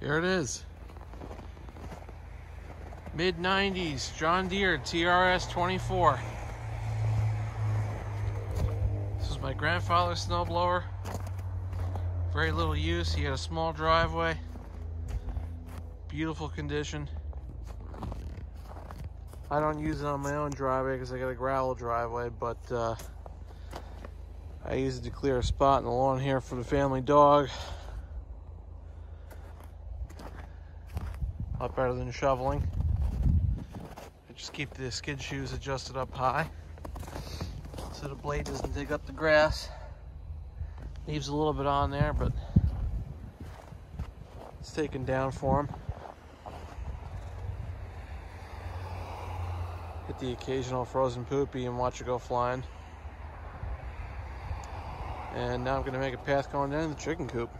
Here it is. Mid 90s John Deere TRS 24. This is my grandfather's snowblower. Very little use. He had a small driveway. Beautiful condition. I don't use it on my own driveway because I got a gravel driveway, but uh, I use it to clear a spot in the lawn here for the family dog. Lot better than shoveling. I just keep the skid shoes adjusted up high so the blade doesn't dig up the grass. Leaves a little bit on there, but it's taken down for him. Hit the occasional frozen poopy and watch it go flying. And now I'm gonna make a path going down to the chicken coop.